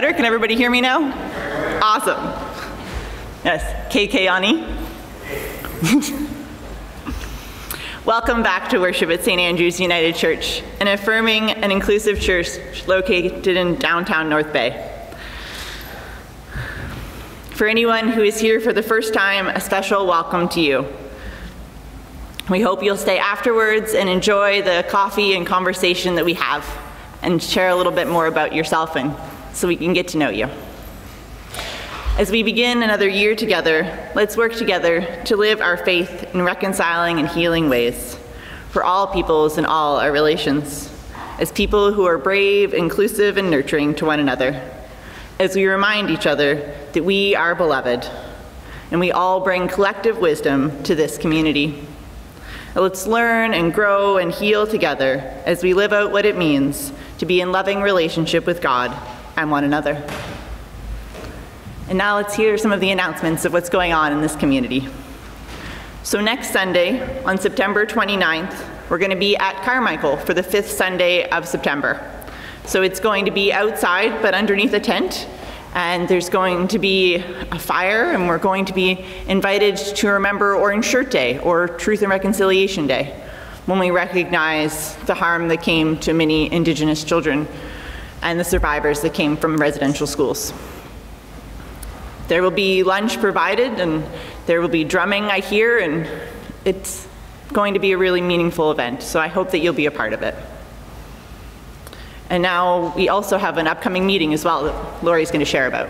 better? Can everybody hear me now? Awesome. Yes, KK Ani. Welcome back to worship at St. Andrew's United Church, an affirming and inclusive church located in downtown North Bay. For anyone who is here for the first time, a special welcome to you. We hope you'll stay afterwards and enjoy the coffee and conversation that we have and share a little bit more about yourself and so we can get to know you. As we begin another year together, let's work together to live our faith in reconciling and healing ways for all peoples and all our relations, as people who are brave, inclusive, and nurturing to one another, as we remind each other that we are beloved and we all bring collective wisdom to this community. Let's learn and grow and heal together as we live out what it means to be in loving relationship with God and one another. And now let's hear some of the announcements of what's going on in this community. So next Sunday, on September 29th, we're going to be at Carmichael for the fifth Sunday of September. So it's going to be outside, but underneath a tent, and there's going to be a fire, and we're going to be invited to remember Orange Shirt Day or Truth and Reconciliation Day when we recognize the harm that came to many Indigenous children and the survivors that came from residential schools. There will be lunch provided, and there will be drumming, I hear, and it's going to be a really meaningful event, so I hope that you'll be a part of it. And now we also have an upcoming meeting as well that Lori's going to share about.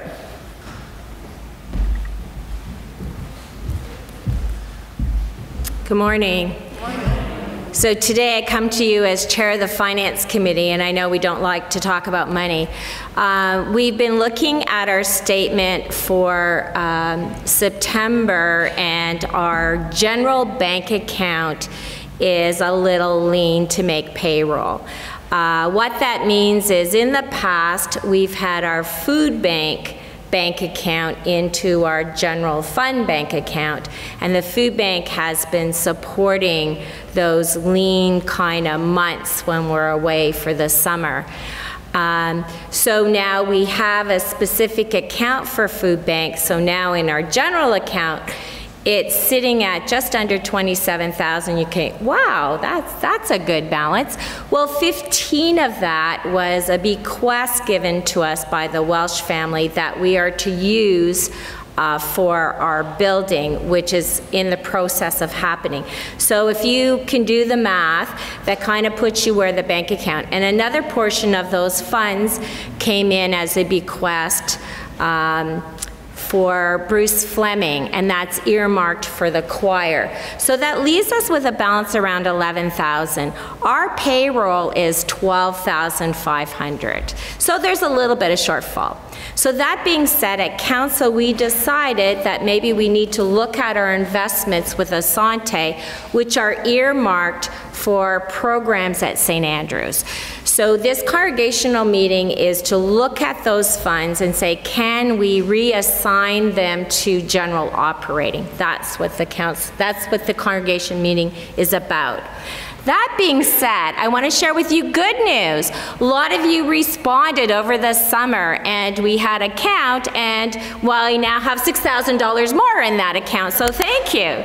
Good morning. So today I come to you as chair of the finance committee, and I know we don't like to talk about money. Uh, we've been looking at our statement for um, September, and our general bank account is a little lean to make payroll. Uh, what that means is in the past, we've had our food bank bank account into our general fund bank account. And the food bank has been supporting those lean kind of months when we're away for the summer. Um, so now we have a specific account for food bank. So now in our general account, it's sitting at just under 27,000. You can, wow, that's, that's a good balance. Well, 15 of that was a bequest given to us by the Welsh family that we are to use uh, for our building, which is in the process of happening. So if you can do the math, that kind of puts you where the bank account. And another portion of those funds came in as a bequest um, for Bruce Fleming, and that's earmarked for the choir. So that leaves us with a balance around 11,000. Our payroll is 12,500. So there's a little bit of shortfall. So that being said, at council we decided that maybe we need to look at our investments with Asante, which are earmarked for programs at St. Andrews. So this congregational meeting is to look at those funds and say, can we reassign them to general operating? That's what the council, that's what the congregation meeting is about. That being said, I want to share with you good news. A lot of you responded over the summer, and we had a count, and well, I now have $6,000 more in that account, so thank you.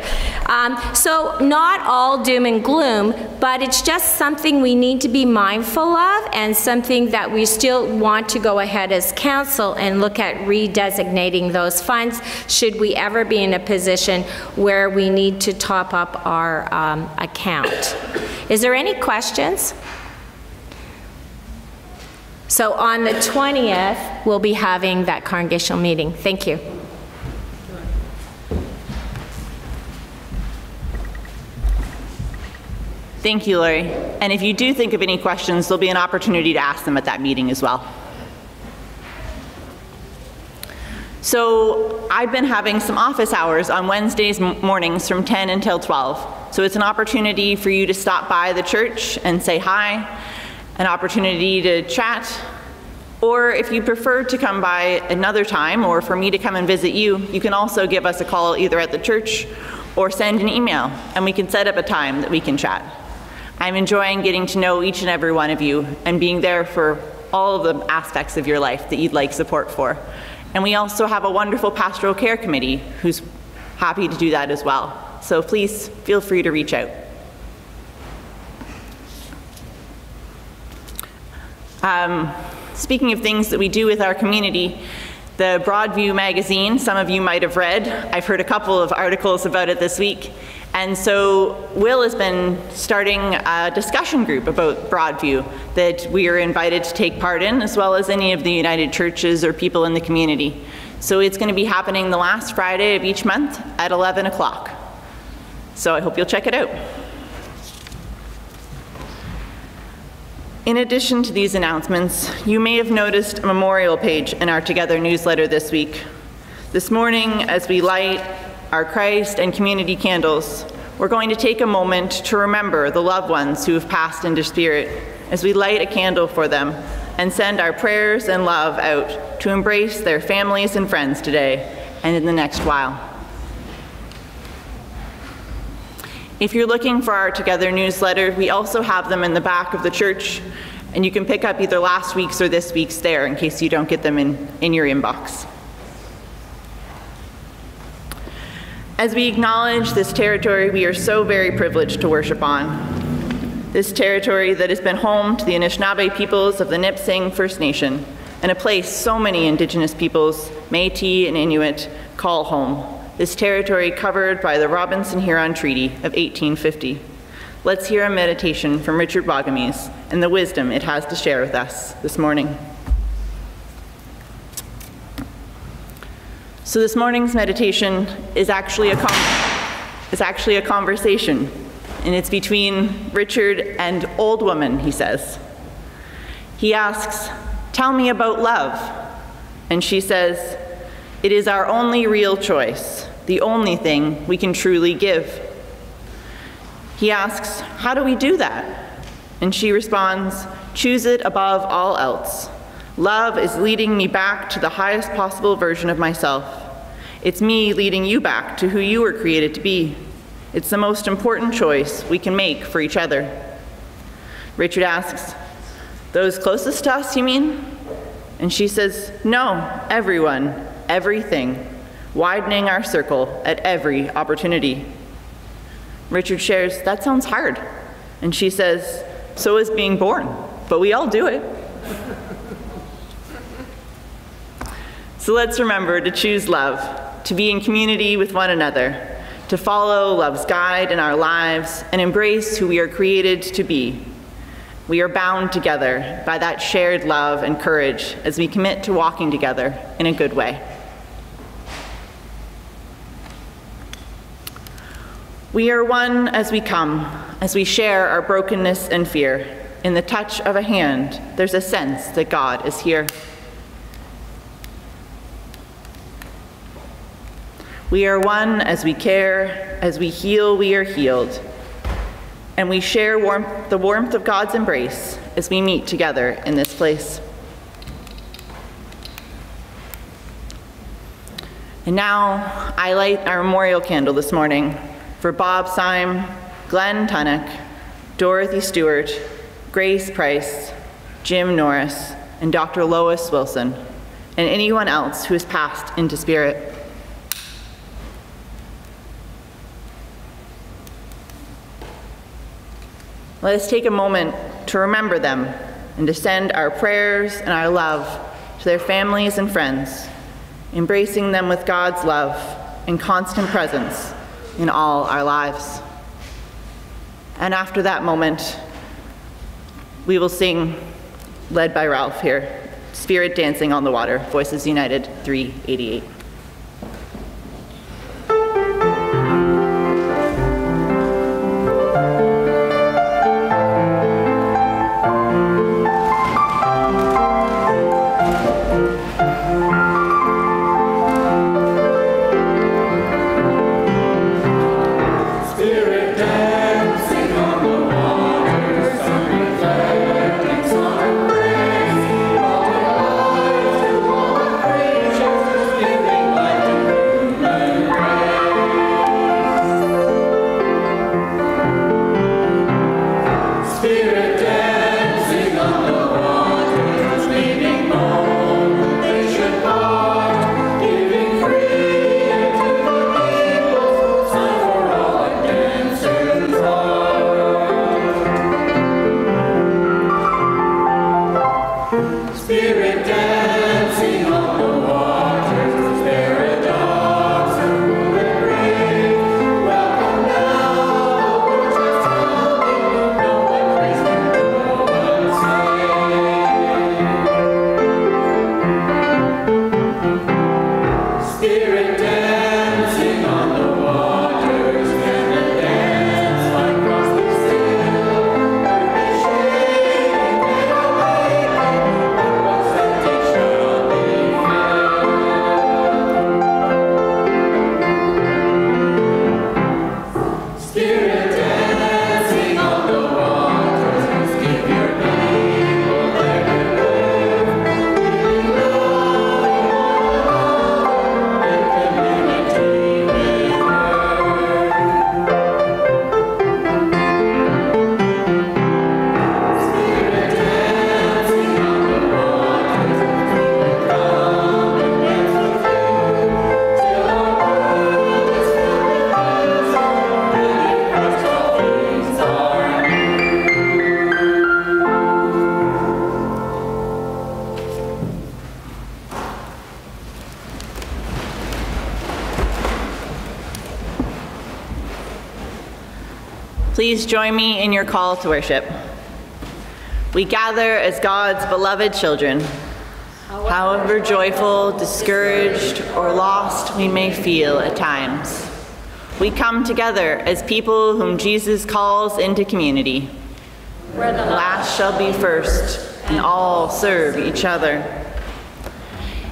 Um, so, not all doom and gloom, but it's just something we need to be mindful of, and something that we still want to go ahead as council and look at redesignating those funds should we ever be in a position where we need to top up our um, account. Is there any questions? So on the 20th, we'll be having that congregational meeting. Thank you. Thank you, Lori. And if you do think of any questions, there'll be an opportunity to ask them at that meeting as well. So I've been having some office hours on Wednesdays mornings from 10 until 12. So it's an opportunity for you to stop by the church and say hi, an opportunity to chat, or if you prefer to come by another time or for me to come and visit you, you can also give us a call either at the church or send an email and we can set up a time that we can chat. I'm enjoying getting to know each and every one of you and being there for all of the aspects of your life that you'd like support for. And we also have a wonderful pastoral care committee who's happy to do that as well. So please feel free to reach out. Um, speaking of things that we do with our community, the Broadview magazine, some of you might have read. I've heard a couple of articles about it this week. And so Will has been starting a discussion group about Broadview that we are invited to take part in, as well as any of the United Churches or people in the community. So it's going to be happening the last Friday of each month at 11 o'clock. So I hope you'll check it out. In addition to these announcements, you may have noticed a memorial page in our Together newsletter this week. This morning, as we light our Christ and community candles, we're going to take a moment to remember the loved ones who have passed into spirit as we light a candle for them and send our prayers and love out to embrace their families and friends today and in the next while. If you're looking for our Together newsletter, we also have them in the back of the church, and you can pick up either last week's or this week's there in case you don't get them in, in your inbox. As we acknowledge this territory we are so very privileged to worship on, this territory that has been home to the Anishinaabe peoples of the Nipissing First Nation, and a place so many Indigenous peoples, Métis and Inuit, call home, this territory covered by the Robinson-Huron Treaty of 1850. Let's hear a meditation from Richard Wagamese and the wisdom it has to share with us this morning. So this morning's meditation is actually a is actually a conversation, and it's between Richard and old woman, he says. He asks, "Tell me about love." And she says, "It is our only real choice, the only thing we can truly give." He asks, "How do we do that?" And she responds, "Choose it above all else." Love is leading me back to the highest possible version of myself. It's me leading you back to who you were created to be. It's the most important choice we can make for each other. Richard asks, Those closest to us, you mean? And she says, No, everyone, everything, widening our circle at every opportunity. Richard shares, That sounds hard. And she says, So is being born, but we all do it. So let's remember to choose love, to be in community with one another, to follow love's guide in our lives, and embrace who we are created to be. We are bound together by that shared love and courage as we commit to walking together in a good way. We are one as we come, as we share our brokenness and fear. In the touch of a hand, there's a sense that God is here. We are one as we care, as we heal, we are healed. And we share warmth, the warmth of God's embrace as we meet together in this place. And now I light our memorial candle this morning for Bob Syme, Glenn Tunnock, Dorothy Stewart, Grace Price, Jim Norris, and Dr. Lois Wilson, and anyone else who has passed into spirit. Let us take a moment to remember them and to send our prayers and our love to their families and friends, embracing them with God's love and constant presence in all our lives. And after that moment, we will sing, led by Ralph here, Spirit Dancing on the Water, Voices United 388. Please join me in your call to worship. We gather as God's beloved children. However joyful, discouraged, or lost we may feel at times, we come together as people whom Jesus calls into community. Where the last shall be first, and all serve each other.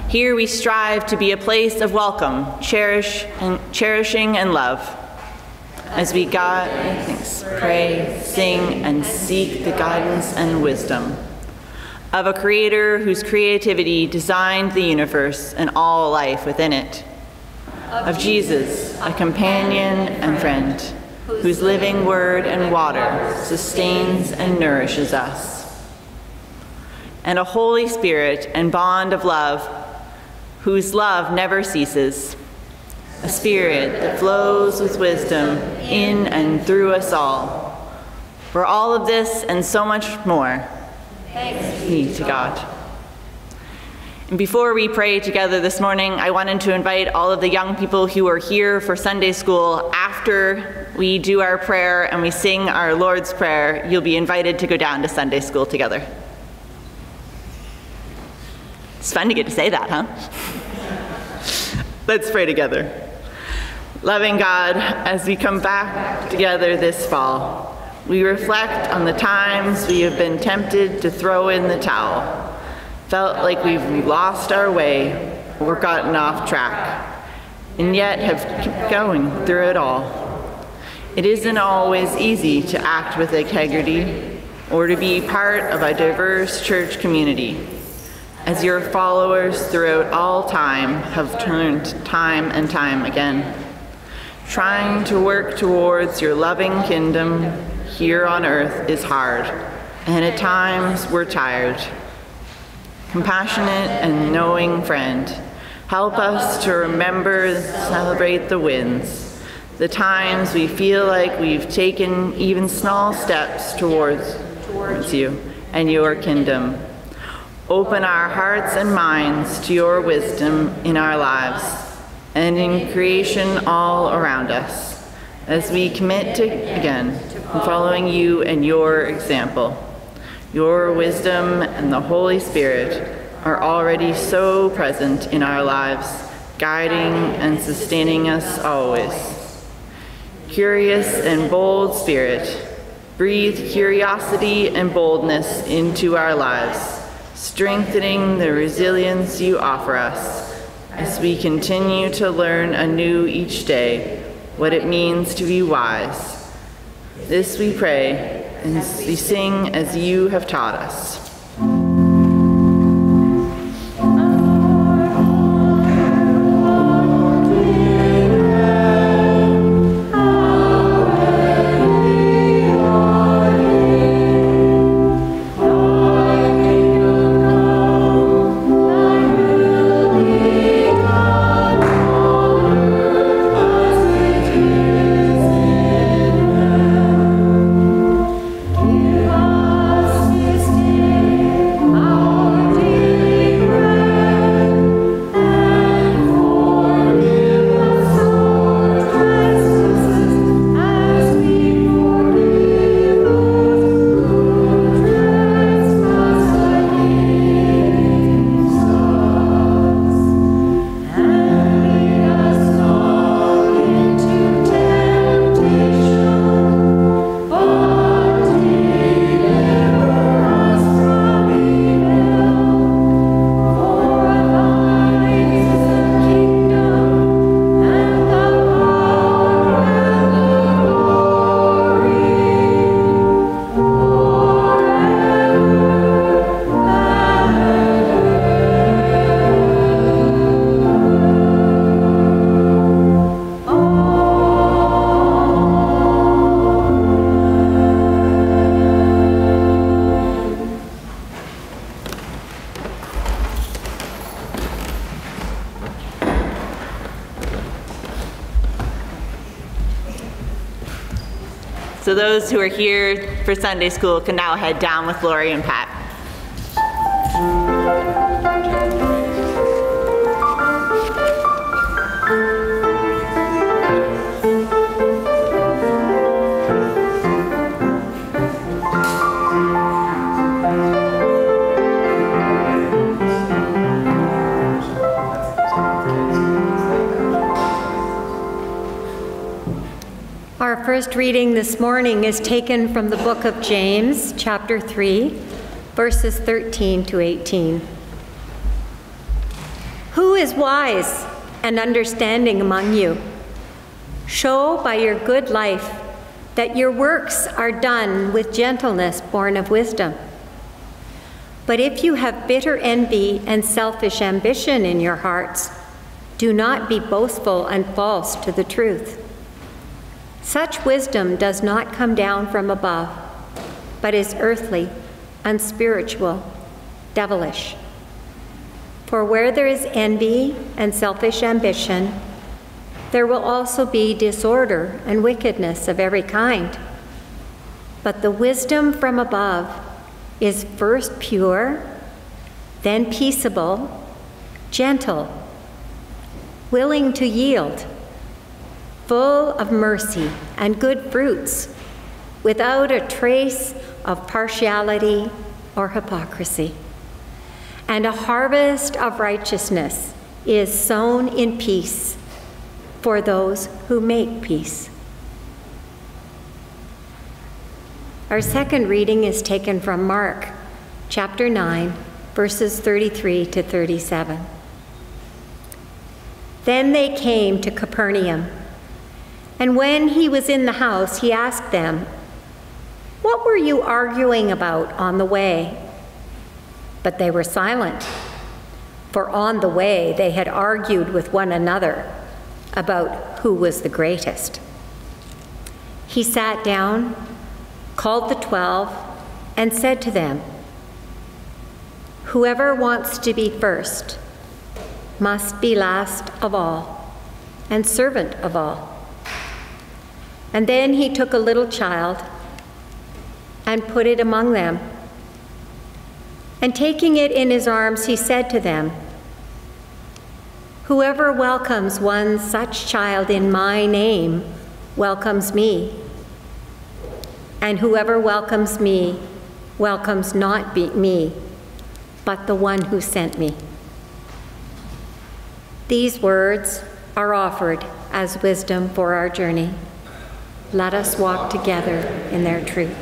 Here we strive to be a place of welcome, cherish and cherishing and love. As we God thanks, pray, sing, and seek the guidance and wisdom of a creator whose creativity designed the universe and all life within it. Of Jesus, a companion and friend, whose living word and water sustains and nourishes us. And a Holy Spirit and bond of love whose love never ceases, a spirit that flows with wisdom in and through us all. For all of this and so much more, thanks be to God. And before we pray together this morning, I wanted to invite all of the young people who are here for Sunday school after we do our prayer and we sing our Lord's Prayer, you'll be invited to go down to Sunday school together. It's fun to get to say that, huh? Let's pray together. Loving God, as we come back together this fall, we reflect on the times we have been tempted to throw in the towel, felt like we've lost our way or gotten off track, and yet have kept going through it all. It isn't always easy to act with integrity or to be part of a diverse church community as your followers throughout all time have turned time and time again, trying to work towards your loving kingdom here on earth is hard, and at times we're tired. Compassionate and knowing friend, help us to remember and celebrate the wins, the times we feel like we've taken even small steps towards, towards you and your kingdom Open our hearts and minds to your wisdom in our lives and in creation all around us as we commit to, again, following you and your example. Your wisdom and the Holy Spirit are already so present in our lives, guiding and sustaining us always. Curious and bold Spirit, breathe curiosity and boldness into our lives strengthening the resilience you offer us as we continue to learn anew each day what it means to be wise. This we pray and we sing as you have taught us. So those who are here for Sunday school can now head down with Lori and Pat. First reading this morning is taken from the book of James, chapter 3, verses 13 to 18. Who is wise and understanding among you? Show by your good life that your works are done with gentleness born of wisdom. But if you have bitter envy and selfish ambition in your hearts, do not be boastful and false to the truth. Such wisdom does not come down from above, but is earthly, unspiritual, devilish. For where there is envy and selfish ambition, there will also be disorder and wickedness of every kind. But the wisdom from above is first pure, then peaceable, gentle, willing to yield full of mercy and good fruits, without a trace of partiality or hypocrisy. And a harvest of righteousness is sown in peace for those who make peace. Our second reading is taken from Mark chapter 9, verses 33 to 37. Then they came to Capernaum. And when he was in the house, he asked them, What were you arguing about on the way? But they were silent, for on the way they had argued with one another about who was the greatest. He sat down, called the twelve, and said to them, Whoever wants to be first must be last of all and servant of all. And then he took a little child and put it among them. And taking it in his arms, he said to them, Whoever welcomes one such child in my name welcomes me. And whoever welcomes me welcomes not me, but the one who sent me. These words are offered as wisdom for our journey. Let us walk together in their truth.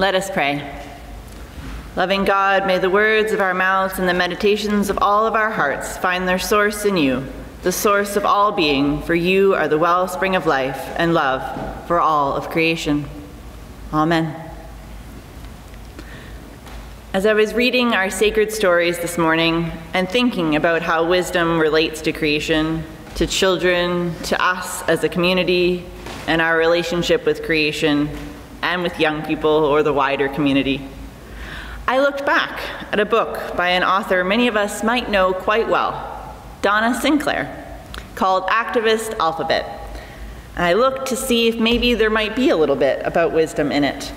Let us pray. Loving God, may the words of our mouths and the meditations of all of our hearts find their source in you, the source of all being, for you are the wellspring of life and love for all of creation. Amen. As I was reading our sacred stories this morning and thinking about how wisdom relates to creation, to children, to us as a community, and our relationship with creation, and with young people or the wider community, I looked back at a book by an author many of us might know quite well, Donna Sinclair, called Activist Alphabet. And I looked to see if maybe there might be a little bit about wisdom in it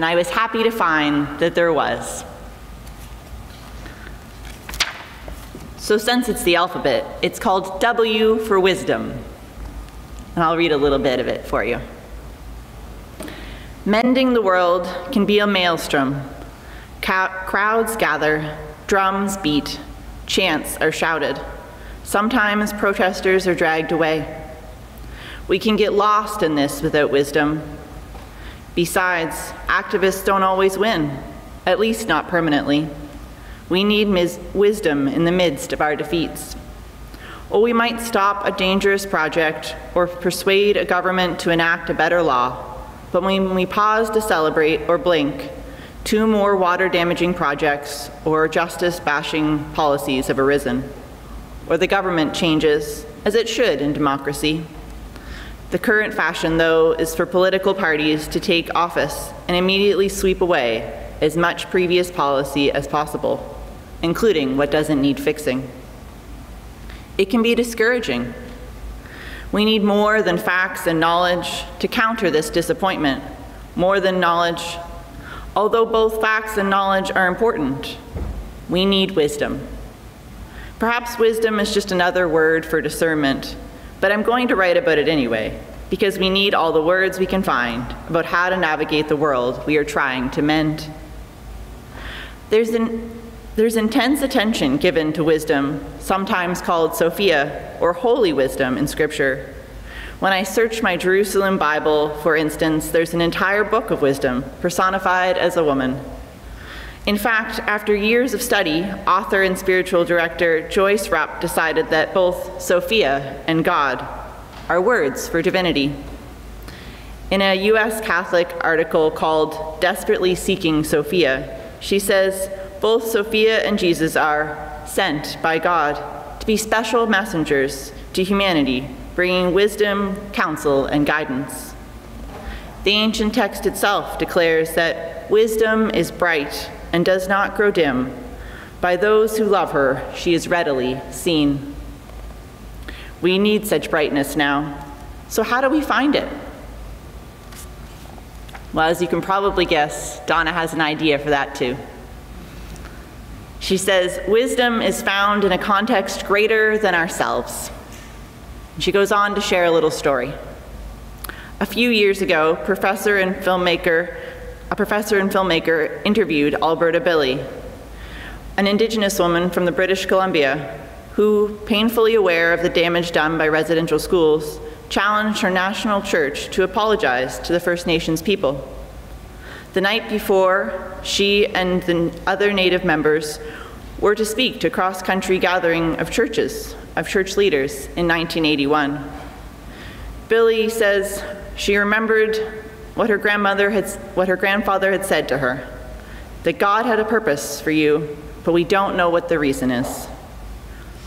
and I was happy to find that there was. So, since it's the alphabet, it's called W for wisdom. And I'll read a little bit of it for you. Mending the world can be a maelstrom. crowds gather, drums beat, chants are shouted. Sometimes protesters are dragged away. We can get lost in this without wisdom, Besides, activists don't always win, at least not permanently. We need wisdom in the midst of our defeats. Or we might stop a dangerous project or persuade a government to enact a better law, but when we pause to celebrate or blink, two more water damaging projects or justice bashing policies have arisen. Or the government changes, as it should in democracy. The current fashion, though, is for political parties to take office and immediately sweep away as much previous policy as possible, including what doesn't need fixing. It can be discouraging. We need more than facts and knowledge to counter this disappointment, more than knowledge. Although both facts and knowledge are important, we need wisdom. Perhaps wisdom is just another word for discernment but I'm going to write about it anyway, because we need all the words we can find about how to navigate the world we are trying to mend. There's, an, there's intense attention given to wisdom, sometimes called Sophia or holy wisdom in Scripture. When I search my Jerusalem Bible, for instance, there's an entire book of wisdom personified as a woman. In fact, after years of study, author and spiritual director Joyce Rupp decided that both Sophia and God are words for divinity. In a U.S. Catholic article called Desperately Seeking Sophia, she says both Sophia and Jesus are sent by God to be special messengers to humanity, bringing wisdom, counsel, and guidance. The ancient text itself declares that wisdom is bright and does not grow dim. By those who love her, she is readily seen. We need such brightness now. So, how do we find it? Well, as you can probably guess, Donna has an idea for that too. She says, Wisdom is found in a context greater than ourselves. She goes on to share a little story. A few years ago, professor and filmmaker a professor and filmmaker interviewed Alberta Billy, an Indigenous woman from the British Columbia who, painfully aware of the damage done by residential schools, challenged her national church to apologize to the First Nations people. The night before, she and the other Native members were to speak to cross-country gathering of churches, of church leaders in 1981. Billy says she remembered what her grandmother had, what her grandfather had said to her, that God had a purpose for you, but we don't know what the reason is.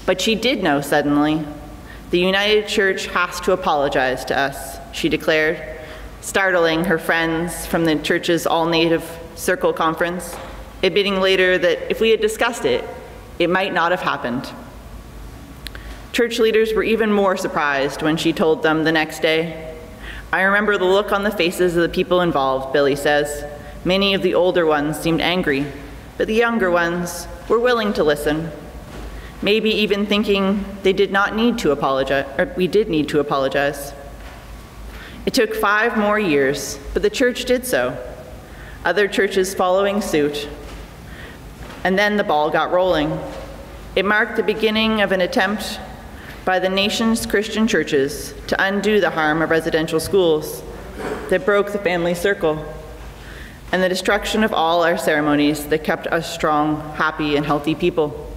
But she did know suddenly. The United Church has to apologize to us, she declared, startling her friends from the church's all native circle conference, admitting later that if we had discussed it, it might not have happened. Church leaders were even more surprised when she told them the next day I remember the look on the faces of the people involved, Billy says. Many of the older ones seemed angry, but the younger ones were willing to listen. Maybe even thinking they did not need to apologize, or we did need to apologize. It took five more years, but the church did so. Other churches following suit. And then the ball got rolling. It marked the beginning of an attempt by the nation's Christian churches to undo the harm of residential schools that broke the family circle and the destruction of all our ceremonies that kept us strong, happy, and healthy people.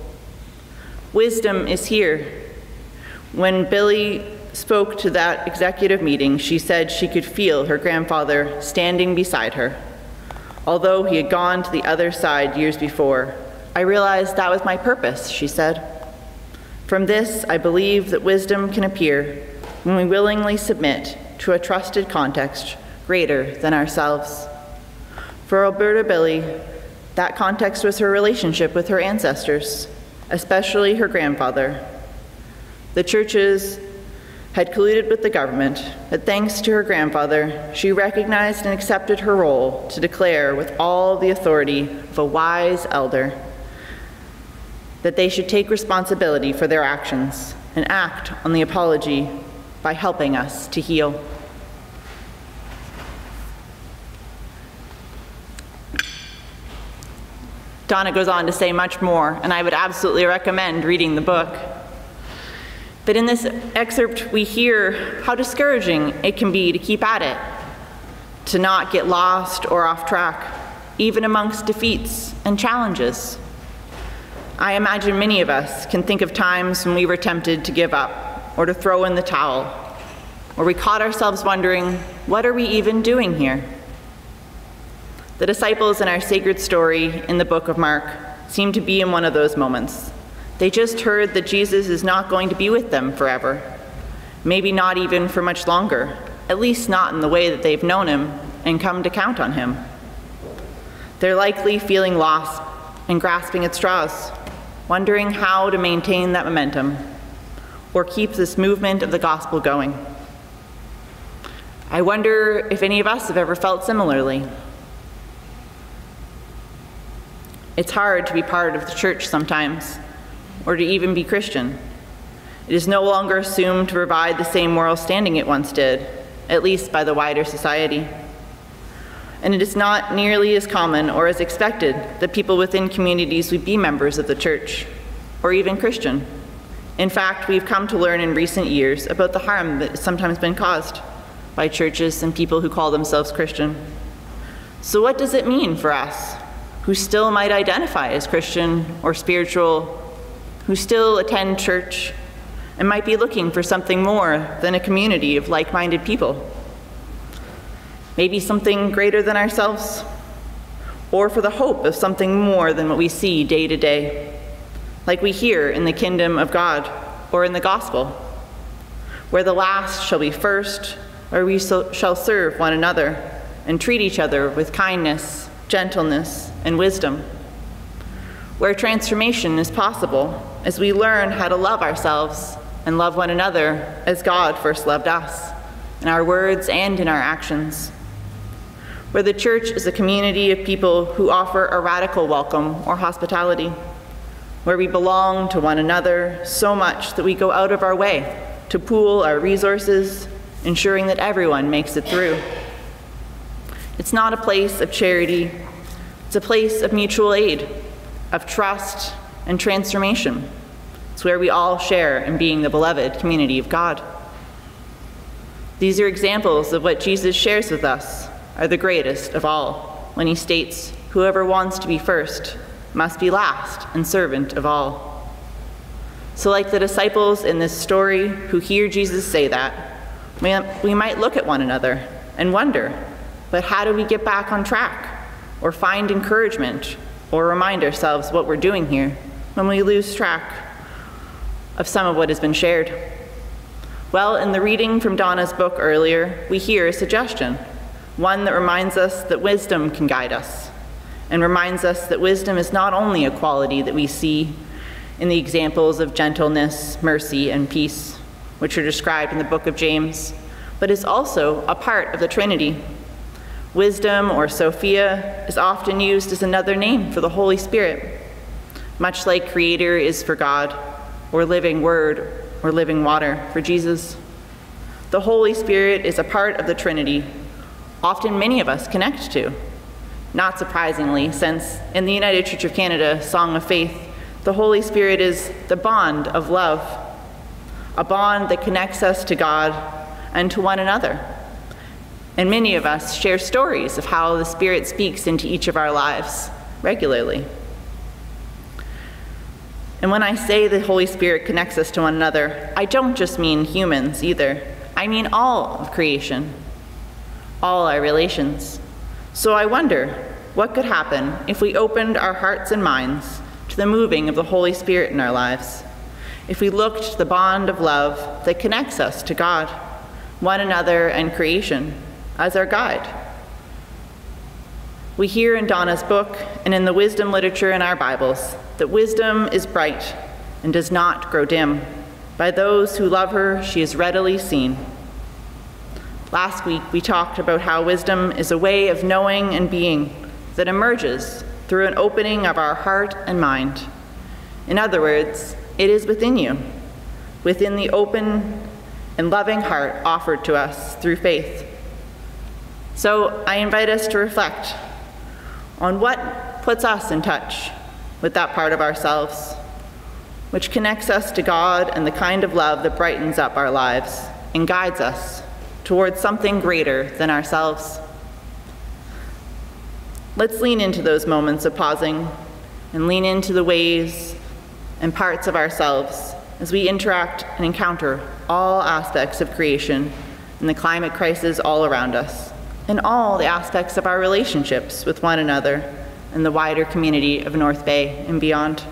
Wisdom is here. When Billy spoke to that executive meeting, she said she could feel her grandfather standing beside her. Although he had gone to the other side years before, I realized that was my purpose, she said. From this, I believe that wisdom can appear when we willingly submit to a trusted context greater than ourselves. For Alberta Billy, that context was her relationship with her ancestors, especially her grandfather. The churches had colluded with the government, but thanks to her grandfather, she recognized and accepted her role to declare with all the authority of a wise elder that they should take responsibility for their actions and act on the apology by helping us to heal. Donna goes on to say much more, and I would absolutely recommend reading the book. But in this excerpt, we hear how discouraging it can be to keep at it, to not get lost or off track, even amongst defeats and challenges. I imagine many of us can think of times when we were tempted to give up or to throw in the towel, or we caught ourselves wondering, what are we even doing here? The disciples in our sacred story in the book of Mark seem to be in one of those moments. They just heard that Jesus is not going to be with them forever, maybe not even for much longer, at least not in the way that they've known him and come to count on him. They're likely feeling lost and grasping at straws, wondering how to maintain that momentum or keep this movement of the gospel going. I wonder if any of us have ever felt similarly. It's hard to be part of the church sometimes or to even be Christian. It is no longer assumed to provide the same moral standing it once did, at least by the wider society. And it is not nearly as common or as expected that people within communities would be members of the church or even Christian. In fact, we've come to learn in recent years about the harm that has sometimes been caused by churches and people who call themselves Christian. So, what does it mean for us who still might identify as Christian or spiritual who still attend church and might be looking for something more than a community of like minded people. Maybe something greater than ourselves, or for the hope of something more than what we see day to day, like we hear in the kingdom of God or in the gospel, where the last shall be first, where we so, shall serve one another and treat each other with kindness, gentleness, and wisdom where transformation is possible as we learn how to love ourselves and love one another as God first loved us, in our words and in our actions. Where the church is a community of people who offer a radical welcome or hospitality, where we belong to one another so much that we go out of our way to pool our resources, ensuring that everyone makes it through. It's not a place of charity, it's a place of mutual aid of trust and transformation. It's where we all share in being the beloved community of God. These are examples of what Jesus shares with us are the greatest of all when he states, Whoever wants to be first must be last and servant of all. So, like the disciples in this story who hear Jesus say that, we, we might look at one another and wonder, but how do we get back on track or find encouragement or remind ourselves what we're doing here when we lose track of some of what has been shared. Well, in the reading from Donna's book earlier, we hear a suggestion, one that reminds us that wisdom can guide us, and reminds us that wisdom is not only a quality that we see in the examples of gentleness, mercy, and peace, which are described in the book of James, but is also a part of the Trinity Wisdom or Sophia is often used as another name for the Holy Spirit, much like Creator is for God, or living Word, or living water for Jesus. The Holy Spirit is a part of the Trinity, often many of us connect to. Not surprisingly, since in the United Church of Canada Song of Faith, the Holy Spirit is the bond of love, a bond that connects us to God and to one another. And many of us share stories of how the Spirit speaks into each of our lives regularly. And when I say the Holy Spirit connects us to one another, I don't just mean humans either. I mean all of creation, all our relations. So I wonder what could happen if we opened our hearts and minds to the moving of the Holy Spirit in our lives, if we looked to the bond of love that connects us to God, one another, and creation as our guide. We hear in Donna's book and in the wisdom literature in our Bibles that wisdom is bright and does not grow dim. By those who love her, she is readily seen. Last week, we talked about how wisdom is a way of knowing and being that emerges through an opening of our heart and mind. In other words, it is within you, within the open and loving heart offered to us through faith. So I invite us to reflect on what puts us in touch with that part of ourselves, which connects us to God and the kind of love that brightens up our lives and guides us towards something greater than ourselves. Let's lean into those moments of pausing and lean into the ways and parts of ourselves as we interact and encounter all aspects of creation and the climate crisis all around us, and all the aspects of our relationships with one another and the wider community of North Bay and beyond.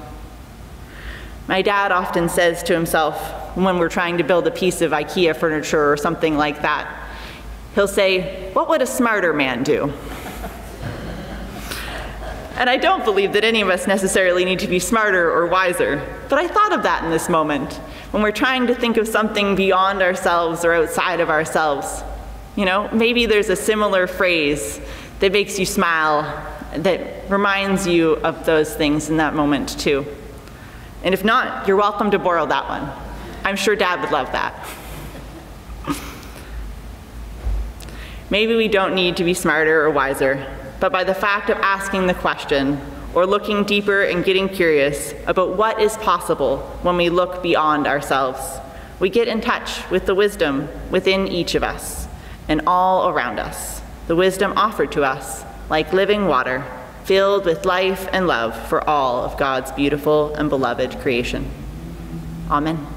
My dad often says to himself when we're trying to build a piece of IKEA furniture or something like that, he'll say, What would a smarter man do? And I don't believe that any of us necessarily need to be smarter or wiser, but I thought of that in this moment when we're trying to think of something beyond ourselves or outside of ourselves. You know, maybe there's a similar phrase that makes you smile, that reminds you of those things in that moment too. And if not, you're welcome to borrow that one. I'm sure Dad would love that. Maybe we don't need to be smarter or wiser, but by the fact of asking the question or looking deeper and getting curious about what is possible when we look beyond ourselves, we get in touch with the wisdom within each of us and all around us, the wisdom offered to us like living water, filled with life and love for all of God's beautiful and beloved creation. Amen.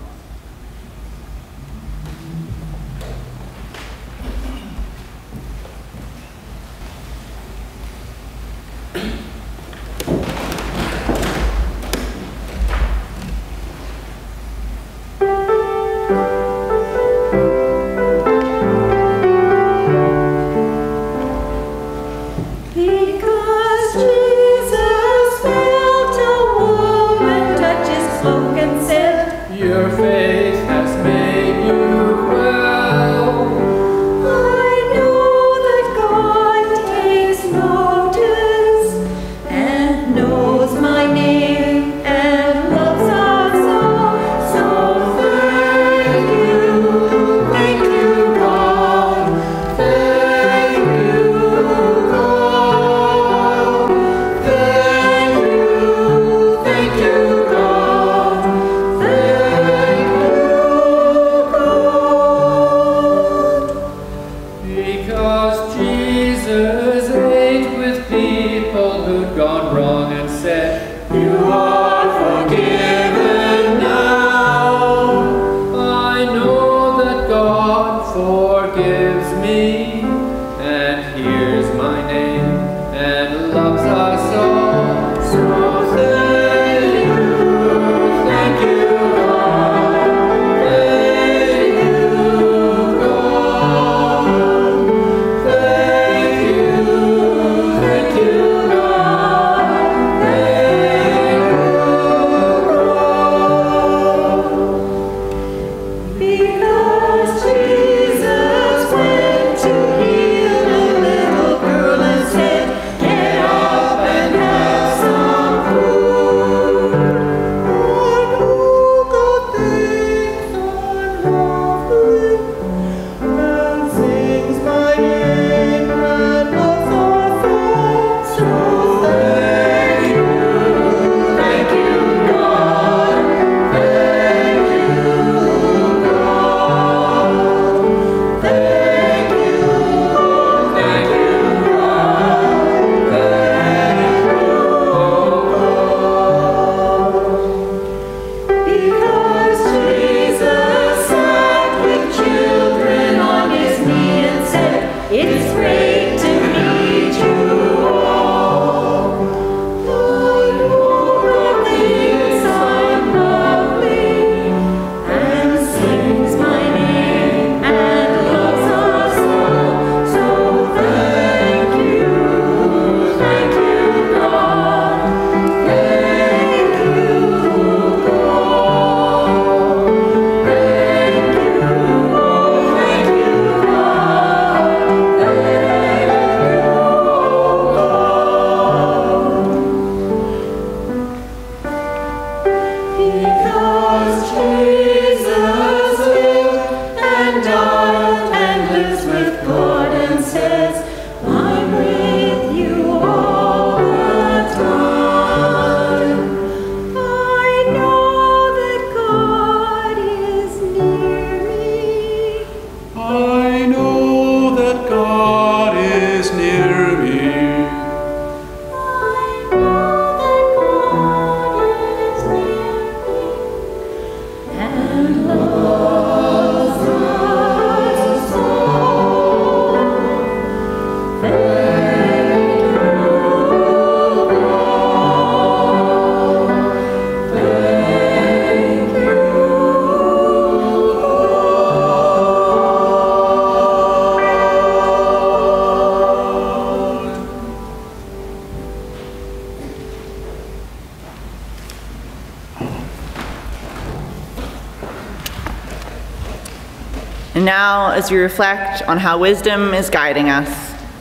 As we reflect on how wisdom is guiding us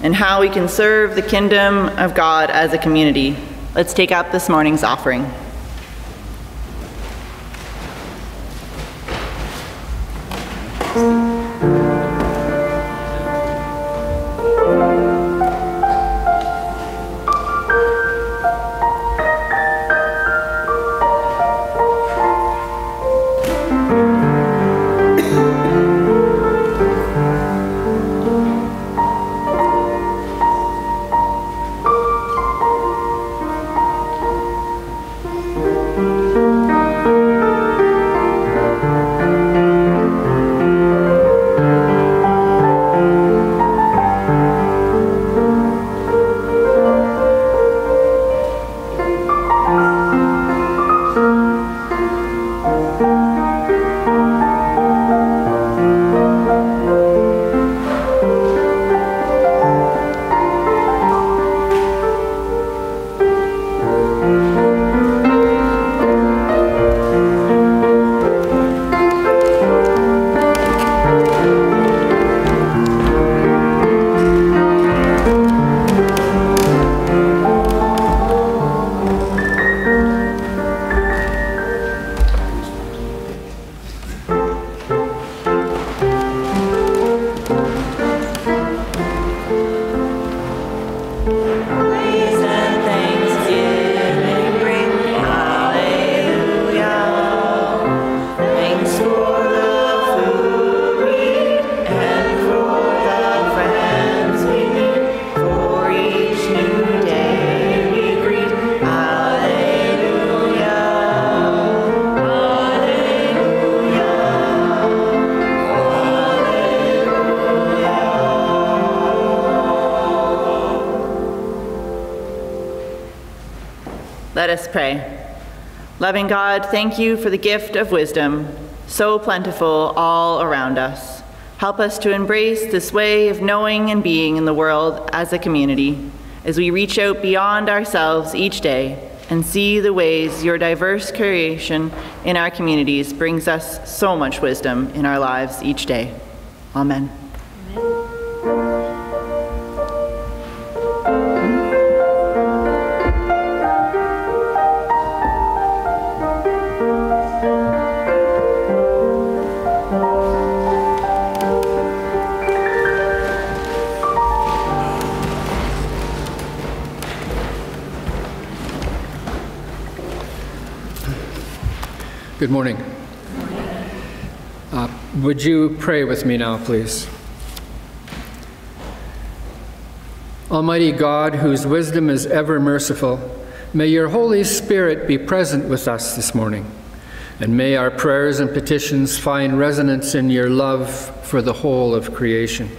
and how we can serve the kingdom of God as a community, let's take up this morning's offering. Let us pray. Loving God, thank you for the gift of wisdom, so plentiful all around us. Help us to embrace this way of knowing and being in the world as a community, as we reach out beyond ourselves each day and see the ways your diverse creation in our communities brings us so much wisdom in our lives each day. Amen. Good morning. Uh, would you pray with me now, please? Almighty God, whose wisdom is ever merciful, may your Holy Spirit be present with us this morning, and may our prayers and petitions find resonance in your love for the whole of creation.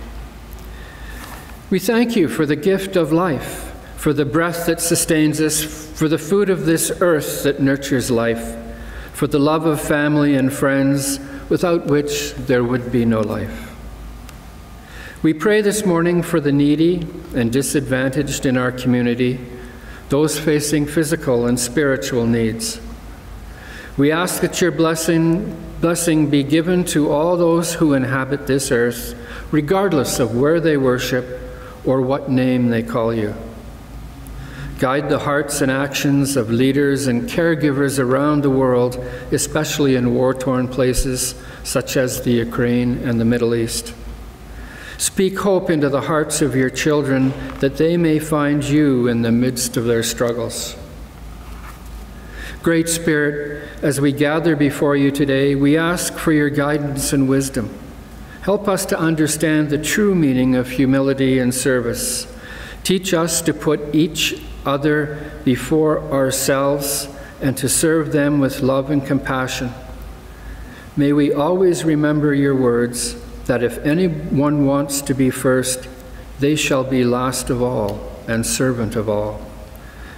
We thank you for the gift of life, for the breath that sustains us, for the food of this earth that nurtures life for the love of family and friends, without which there would be no life. We pray this morning for the needy and disadvantaged in our community, those facing physical and spiritual needs. We ask that your blessing, blessing be given to all those who inhabit this earth, regardless of where they worship or what name they call you. Guide the hearts and actions of leaders and caregivers around the world, especially in war torn places such as the Ukraine and the Middle East. Speak hope into the hearts of your children that they may find you in the midst of their struggles. Great Spirit, as we gather before you today, we ask for your guidance and wisdom. Help us to understand the true meaning of humility and service. Teach us to put each other before ourselves and to serve them with love and compassion. May we always remember your words that if anyone wants to be first, they shall be last of all and servant of all.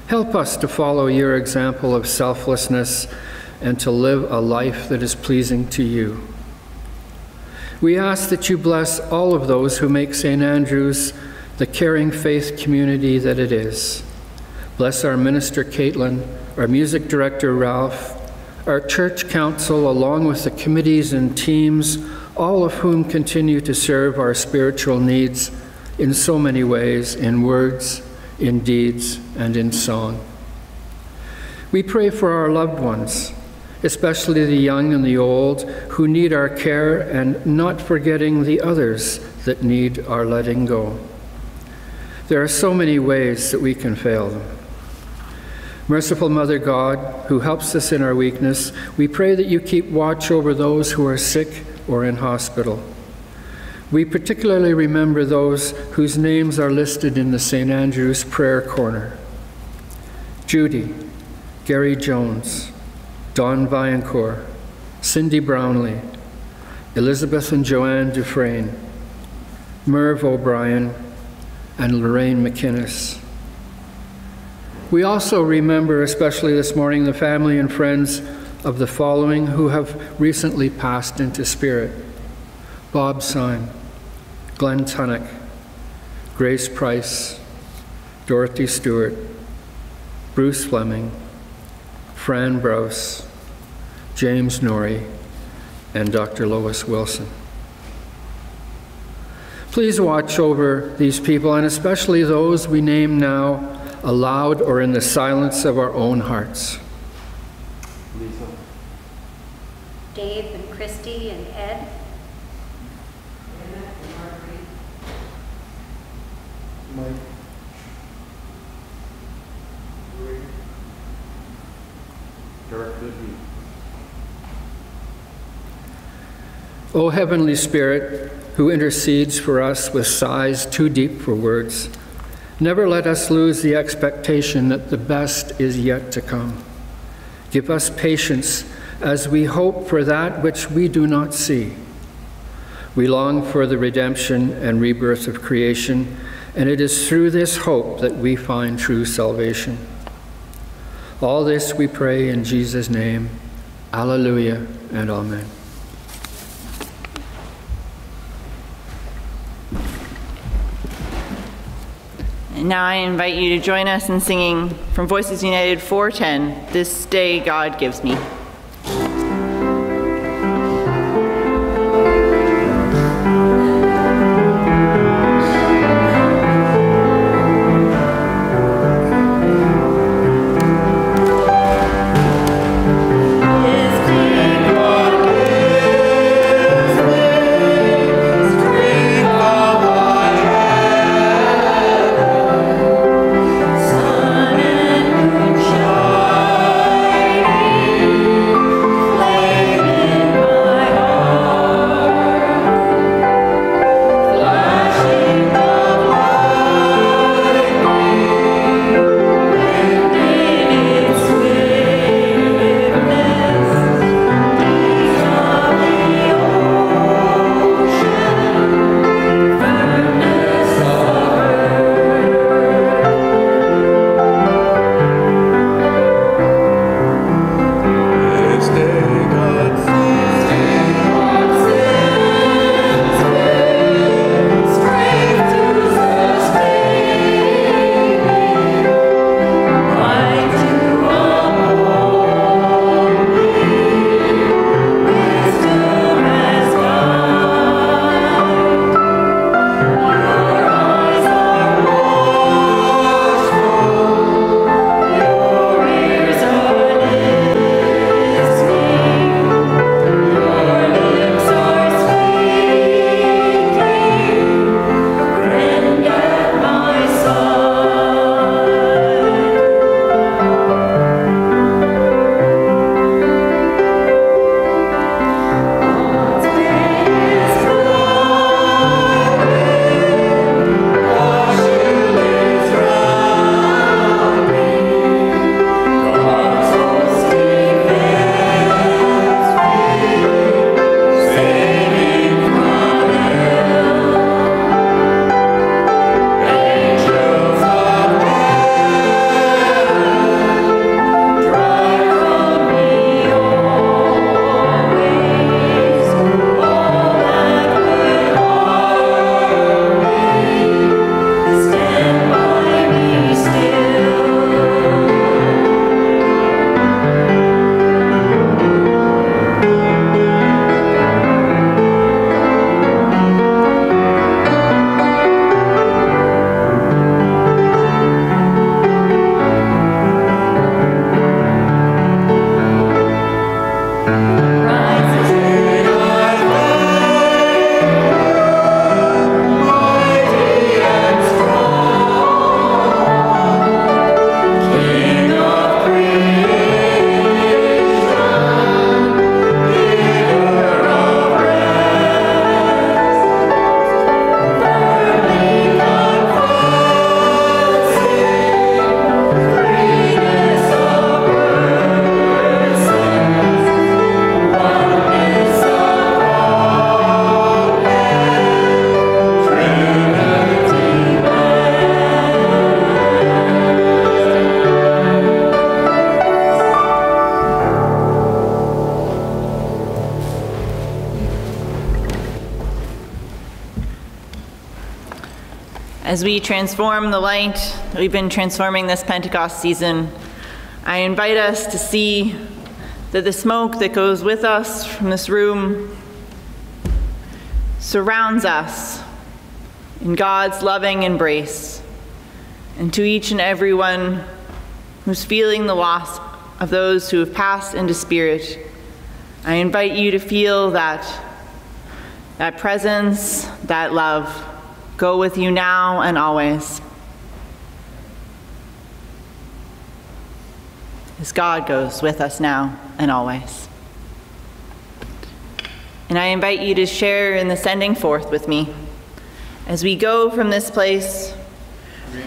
Help us to follow your example of selflessness and to live a life that is pleasing to you. We ask that you bless all of those who make St. Andrew's the caring faith community that it is. Bless our minister, Caitlin, our music director, Ralph, our church council, along with the committees and teams, all of whom continue to serve our spiritual needs in so many ways in words, in deeds, and in song. We pray for our loved ones, especially the young and the old, who need our care, and not forgetting the others that need our letting go. There are so many ways that we can fail them. Merciful Mother God, who helps us in our weakness, we pray that you keep watch over those who are sick or in hospital. We particularly remember those whose names are listed in the St. Andrew's Prayer Corner Judy, Gary Jones, Don Viancourt, Cindy Brownlee, Elizabeth and Joanne Dufresne, Merv O'Brien, and Lorraine McInnes. We also remember, especially this morning, the family and friends of the following who have recently passed into spirit Bob Syme, Glenn Tunnock, Grace Price, Dorothy Stewart, Bruce Fleming, Fran Brose, James Norrie, and Dr. Lois Wilson. Please watch over these people, and especially those we name now aloud or in the silence of our own hearts. Lisa. Dave and Christy and Ed. Mike. Derek Goodby. O Heavenly Spirit, who intercedes for us with sighs too deep for words, never let us lose the expectation that the best is yet to come. Give us patience as we hope for that which we do not see. We long for the redemption and rebirth of creation, and it is through this hope that we find true salvation. All this we pray in Jesus' name. Alleluia and Amen. And now I invite you to join us in singing from Voices United 410, This Day God Gives Me. As we transform the light we've been transforming this Pentecost season, I invite us to see that the smoke that goes with us from this room surrounds us in God's loving embrace. And to each and every one who's feeling the loss of those who have passed into spirit, I invite you to feel that, that presence, that love go with you now and always. As God goes with us now and always. And I invite you to share in the sending forth with me. As we go from this place,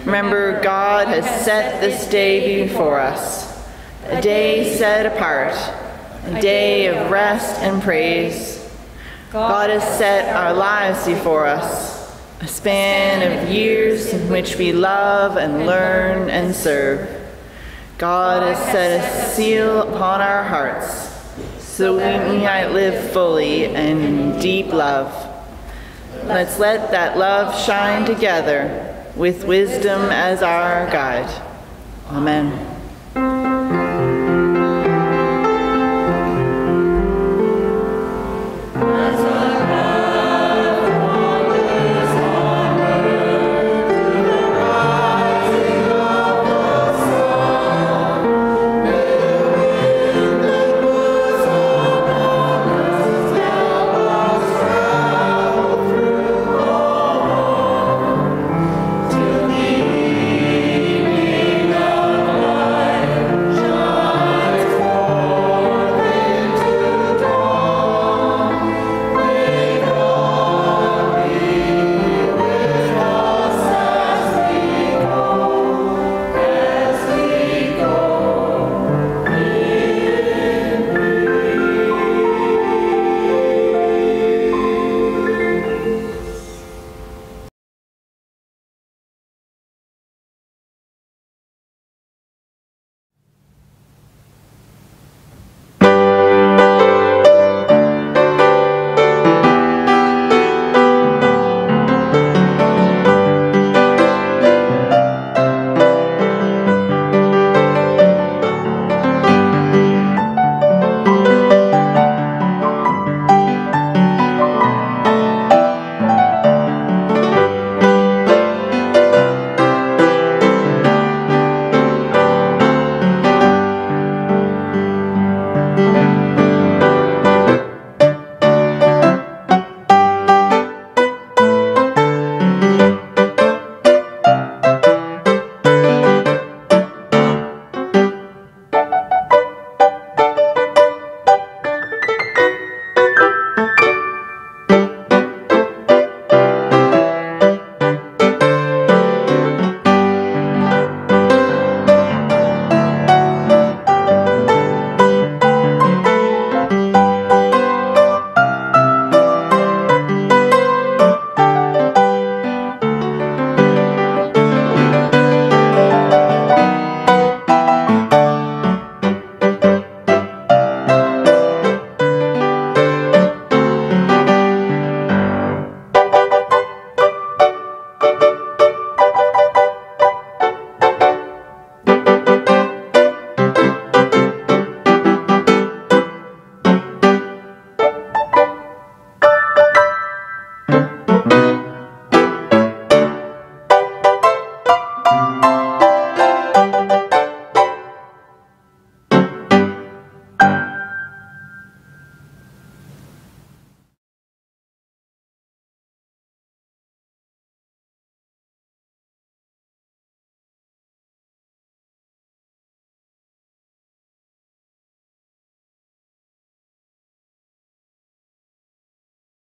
remember God has set this day before us, a day set apart, a day of rest and praise. God has set our lives before us, a span of years in which we love and learn and serve. God has set a seal upon our hearts so we might live fully in deep love. Let's let that love shine together with wisdom as our guide. Amen.